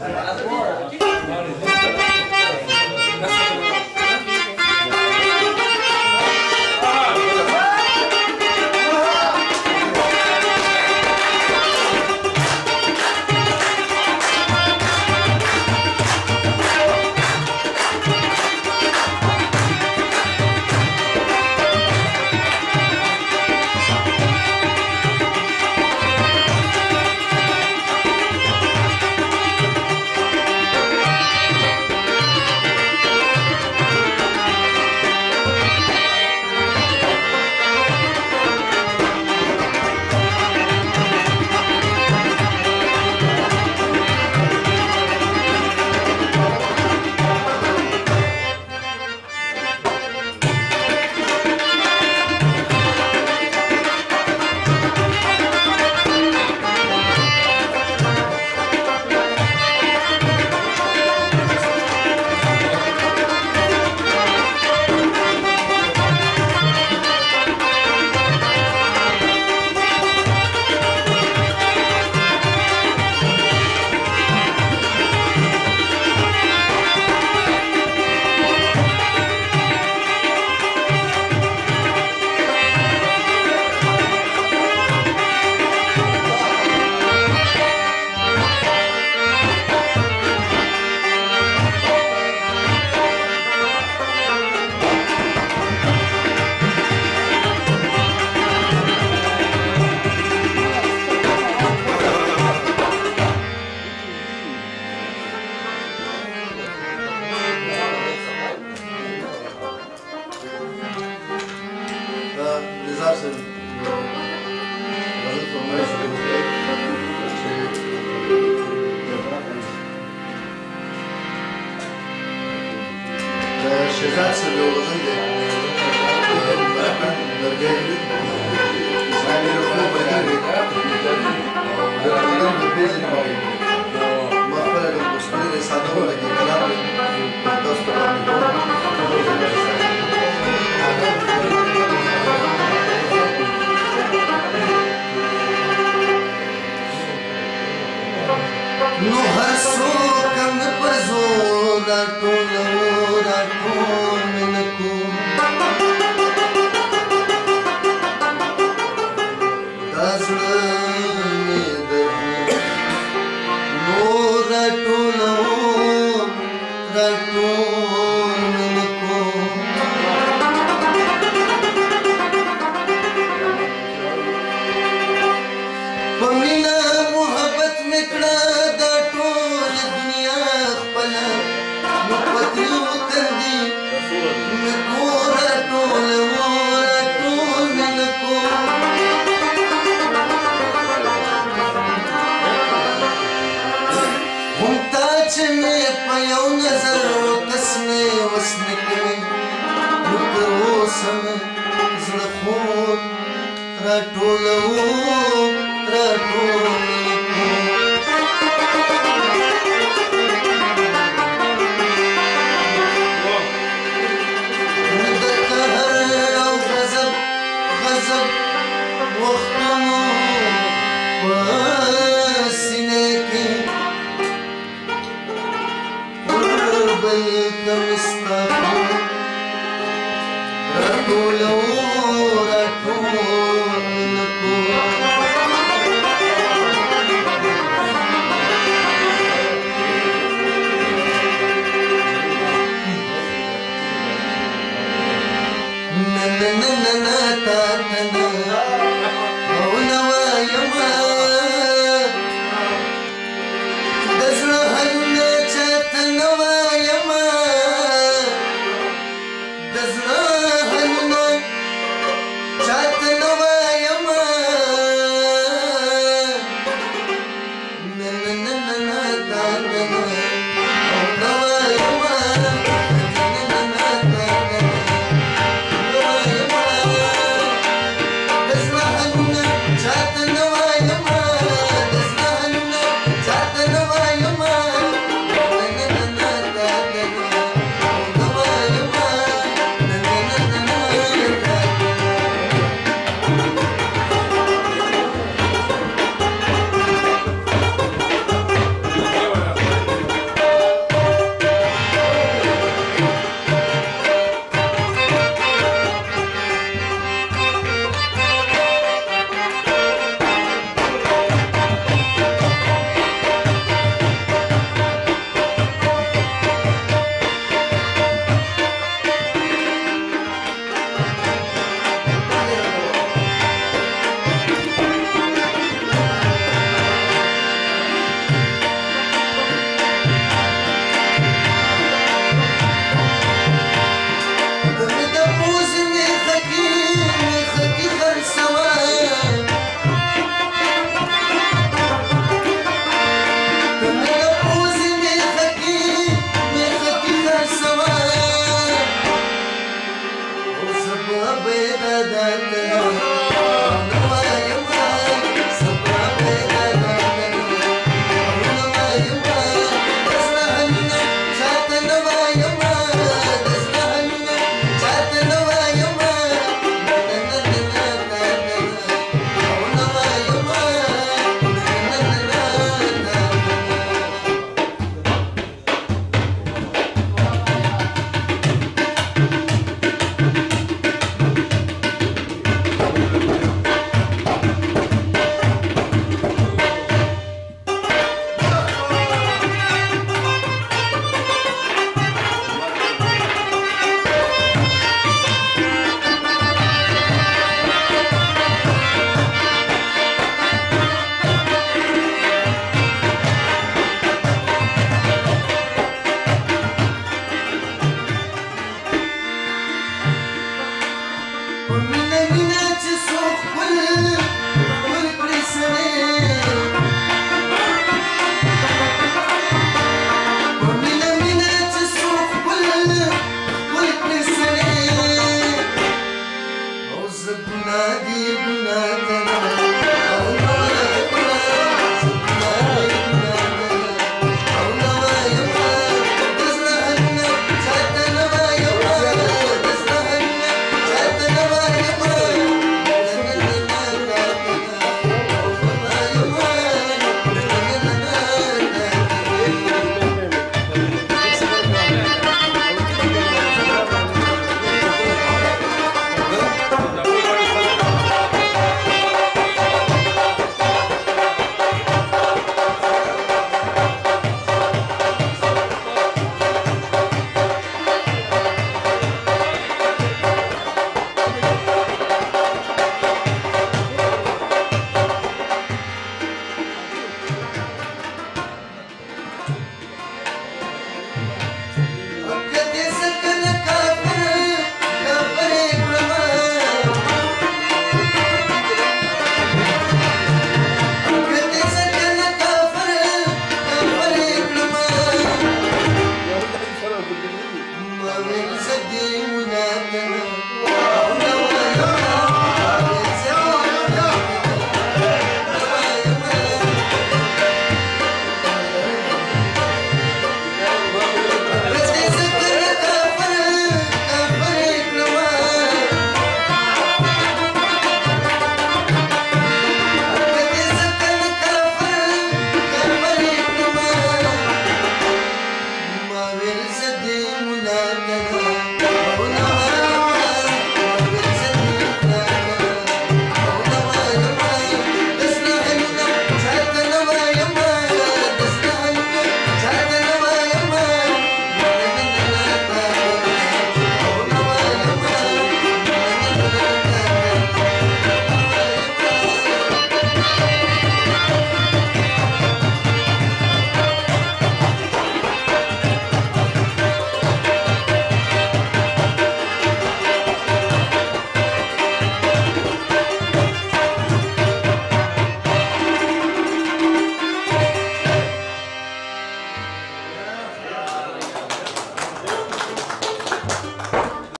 Yeah. Lord. بس نه کوي نو تر اوسه زړه خو راټولو راټولو Thank you.